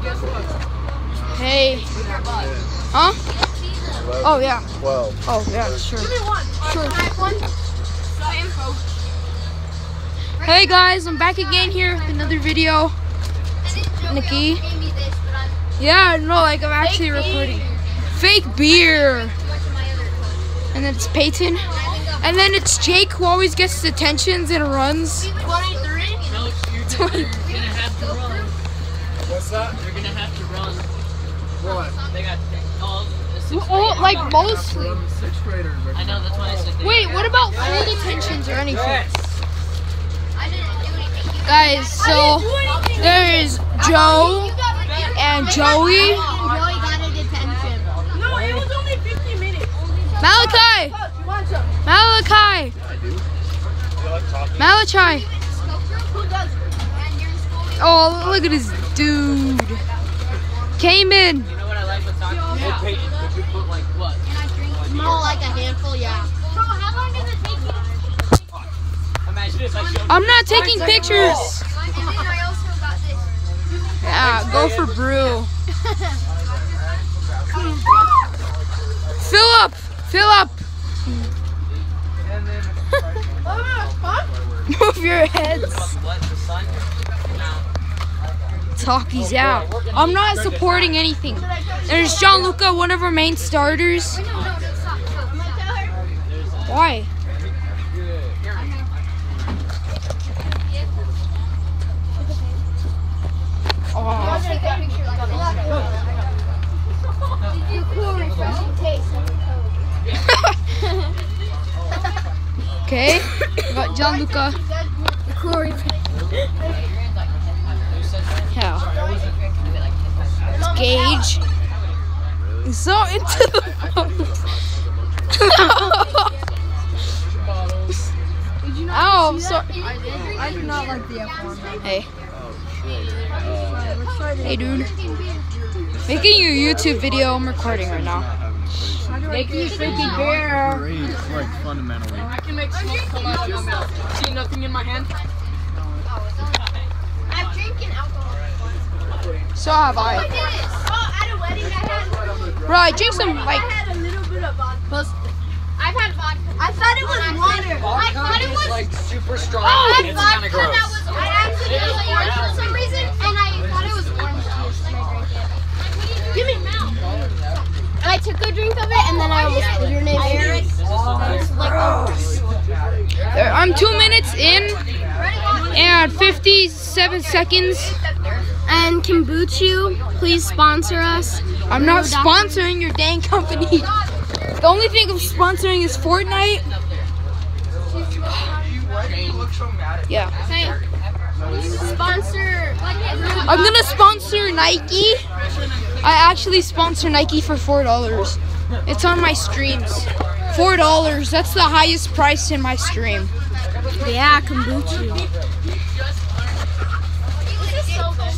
Hey. Huh? Oh yeah. Twelve. Oh yeah. Sure. Sure. Hey guys, I'm back again here with another video. Nikki. Yeah, no, like I'm actually recording. Fake beer. And then it's Peyton. And then it's Jake who always gets detentions and runs. What's that? You're gonna have to run. What? They got all the sixth Oh, grade- like mostly. Sixth graders. are- I know that's why I said. Wait, what about full detentions or anything? Guys, so there is Joe and Joey. No, it was only 50 minutes. Malachi! Coach, you want some? Malachi! Malachi! Who does it? Oh, look at this dude. Came in. You know what I like with soccer? Hey, Peyton, could you put like what? More like a handful, yeah. Bro, how long does it take you to Imagine this. I showed I'm not taking pictures. Yeah, go for brew. Fill up! Fill up! Move your heads. What the sun. Talkies out. I'm not supporting anything. There's John Luca, one of our main starters. Why? Okay, we got John so into the oh, phone. Ow, I'm sorry. I do not like the F1. Hey. Hey, dude. Making a YouTube video. I'm recording right now. Making you freaking beer. Great, like fundamentally. I can make smoke come out of my mouth. See nothing in my hand? I'm drinking alcohol. So have I. Oh, at a wedding I had, Bro, I drink some, I like, had a little bit of vodka. I've had vodka. I thought it was water. I thought it was. like super strong. I had it's vodka kind of gross. that was. I actually it was orange for some reason, and I thought it was orange juice, and I drank it. Give me mouth. And I took a drink of it, and then I almost urinated. Like, oh. I'm two minutes in and 57 seconds. And Kombucha, please sponsor us. I'm not sponsoring your dang company. The only thing I'm sponsoring is Fortnite. Yeah. Sponsor. I'm gonna sponsor Nike. I actually sponsor Nike for four dollars. It's on my streams. Four dollars. That's the highest price in my stream. Yeah, kombucha.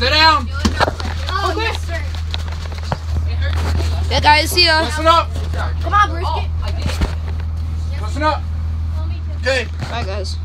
Sit down. Oh, yes, sir. Yeah, guys. See ya. Listen up. Come on, brisket. Listen up. Okay. Bye, guys.